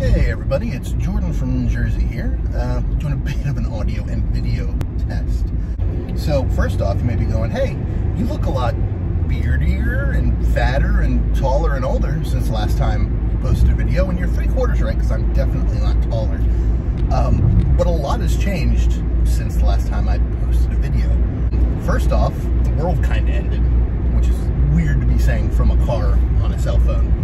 Hey everybody, it's Jordan from New Jersey here, uh, doing a bit of an audio and video test. So first off, you may be going, hey, you look a lot beardier and fatter and taller and older since last time you posted a video, and you're three quarters right, because I'm definitely not taller. Um, but a lot has changed since the last time I posted a video. First off, the world kind of ended, which is weird to be saying from a car on a cell phone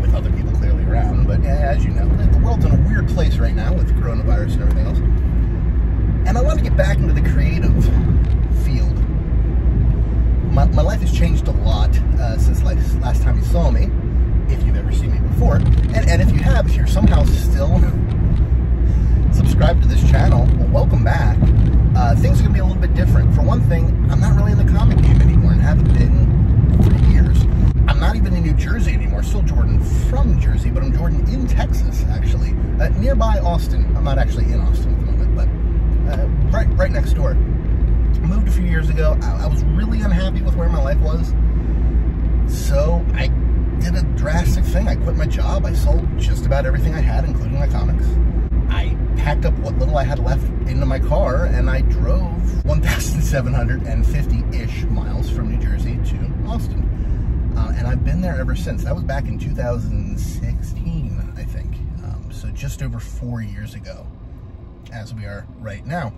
with other people clearly around. But as you know, the world's in a weird place right now with coronavirus and everything else. And I want to get back into the creative field. My, my life has changed a lot uh, since last, last time you saw me, if you've ever seen me before. And, and if you have, if you're somehow still subscribed to this channel, well, welcome back. Uh, things are going to be a little bit different. For one thing, I'm not really in the comic game anymore and haven't been for years. I'm not even in New Jersey anymore. Still Jordan from Jersey, but I'm Jordan in Texas, actually. Uh, nearby Austin. I'm not actually in Austin at the moment, but uh, right, right next door. Moved a few years ago. I, I was really unhappy with where my life was. So I did a drastic thing. I quit my job. I sold just about everything I had, including my comics. I packed up what little I had left into my car and I drove 1,750-ish miles from New Jersey to Austin. Uh, and I've been there ever since. That was back in 2016, just over four years ago, as we are right now.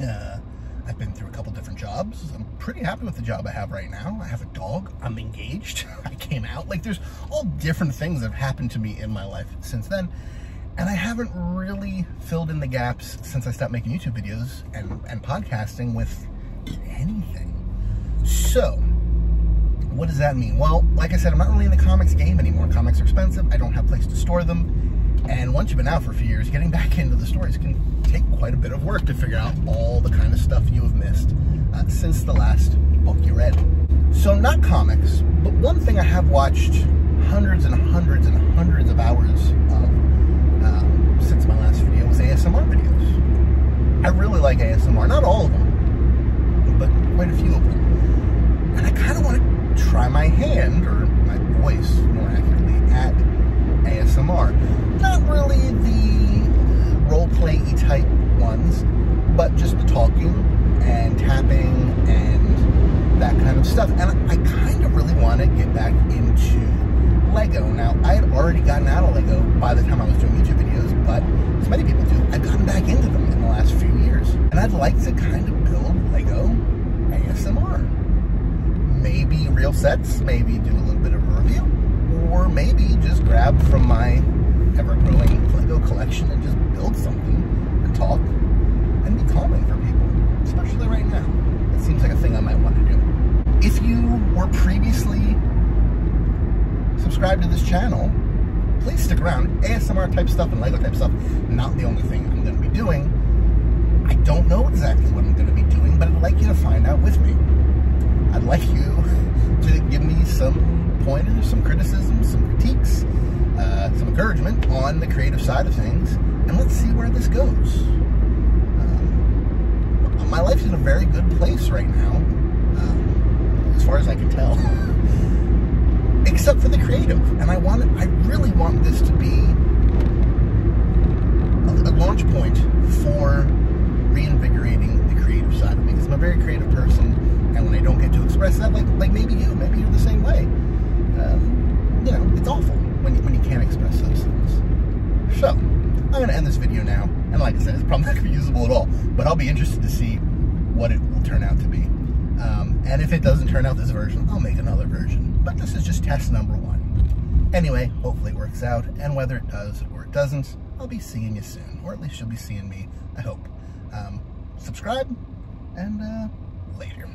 Uh, I've been through a couple different jobs. I'm pretty happy with the job I have right now. I have a dog. I'm engaged. I came out. Like, there's all different things that have happened to me in my life since then. And I haven't really filled in the gaps since I stopped making YouTube videos and, and podcasting with anything. So, what does that mean? Well, like I said, I'm not really in the comics game anymore. Comics are expensive. I don't have a place to store them. And once you've been out for a few years, getting back into the stories can take quite a bit of work to figure out all the kind of stuff you have missed uh, since the last book you read. So not comics, but one thing I have watched hundreds and hundreds and hundreds of hours of um, since my last video was ASMR videos. I really like ASMR. Not all of them, but quite a few of them. And I kind of want to try my hand, or my voice more accurately, at ASMR. Not really the role play type ones, but just the talking and tapping and that kind of stuff. And I kind of really want to get back into Lego. Now, I had already gotten out of Lego by the time I was doing YouTube videos, but as many people do, I've gotten back into them in the last few years. And I'd like to kind of build Lego ASMR. Maybe real sets, maybe do a little bit of a review, or maybe just grab from my ever-growing Lego collection and just build something and talk and be calming for people, especially right now. It seems like a thing I might want to do. If you were previously subscribed to this channel, please stick around. ASMR type stuff and Lego type stuff, not the only thing I'm going to be doing. I don't know exactly what I'm going to be doing, but I'd like you to find out with me. I'd like you to give me some pointers, some criticisms, some critiques, uh, some encouragement on the creative side of things, and let's see where this goes. Um, my life's in a very good place right now, far as I can tell, except for the creative. And I want, I really want this to be a, a launch point for reinvigorating the creative side of me, because I'm a very creative person, and when I don't get to express that, like like maybe you, maybe you're the same way. Um, you know, it's awful when you, when you can't express those things. So, I'm going to end this video now. And like I said, it's probably not going to be usable at all. But I'll be interested to see what it will turn out to be. Um, and if it doesn't turn out this version, I'll make another version. But this is just test number one. Anyway, hopefully it works out. And whether it does or it doesn't, I'll be seeing you soon. Or at least you'll be seeing me, I hope. Um, subscribe, and uh, later.